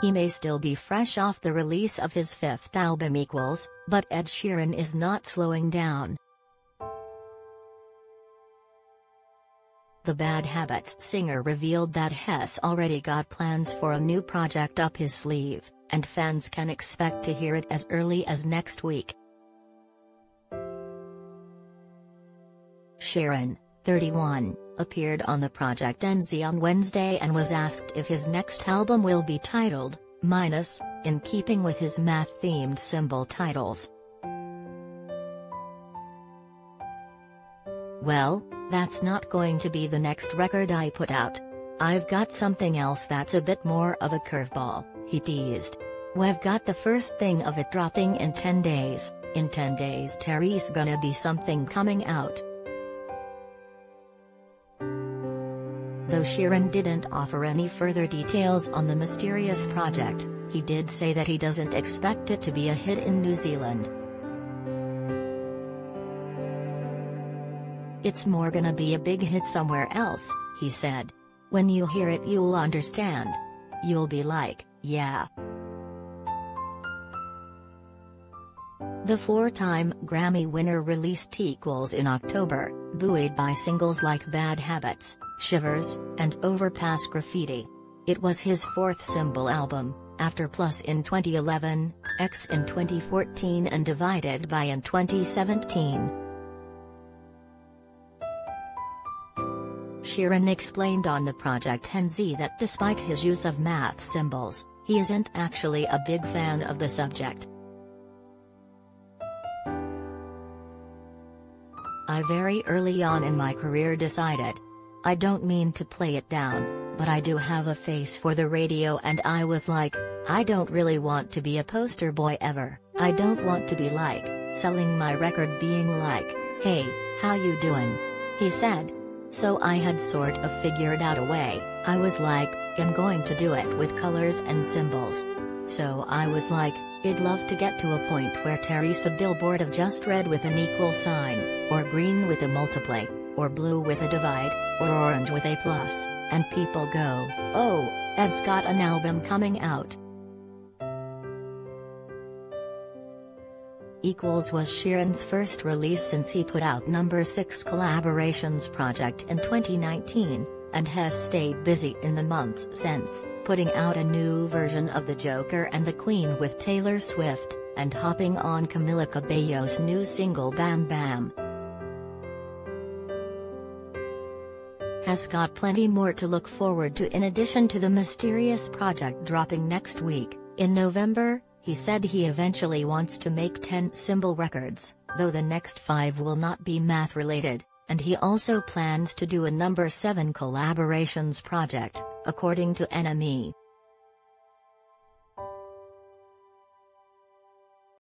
He may still be fresh off the release of his fifth album Equals, but Ed Sheeran is not slowing down. The Bad Habits singer revealed that Hess already got plans for a new project up his sleeve, and fans can expect to hear it as early as next week. Sheeran, 31, appeared on the Project NZ on Wednesday and was asked if his next album will be titled, Minus, in keeping with his math-themed symbol titles. Well, that's not going to be the next record I put out. I've got something else that's a bit more of a curveball, he teased. We've got the first thing of it dropping in 10 days, in 10 days Terry's gonna be something coming out. Though Sheeran didn't offer any further details on the mysterious project, he did say that he doesn't expect it to be a hit in New Zealand. It's more gonna be a big hit somewhere else, he said. When you hear it you'll understand. You'll be like, yeah. The four-time Grammy winner released Equals in October, buoyed by singles like Bad Habits, Shivers, and Overpass Graffiti. It was his fourth symbol album, after Plus in 2011, X in 2014 and Divided by in 2017. Sheeran explained on the Project NZ that despite his use of math symbols, he isn't actually a big fan of the subject. I very early on in my career decided, I don't mean to play it down, but I do have a face for the radio and I was like, I don't really want to be a poster boy ever, I don't want to be like, selling my record being like, hey, how you doing? He said. So I had sort of figured out a way, I was like, I'm going to do it with colors and symbols. So I was like, I'd love to get to a point where Terry's a billboard of just red with an equal sign, or green with a multiply, or blue with a divide, or orange with a plus, and people go, oh, Ed's got an album coming out. Equals was Sheeran's first release since he put out number 6 collaborations project in 2019, and has stayed busy in the months since, putting out a new version of The Joker and the Queen with Taylor Swift, and hopping on Camila Cabello's new single Bam Bam. Has got plenty more to look forward to in addition to the mysterious project dropping next week. In November, he said he eventually wants to make 10 symbol records, though the next 5 will not be math related, and he also plans to do a number 7 collaborations project, according to NME.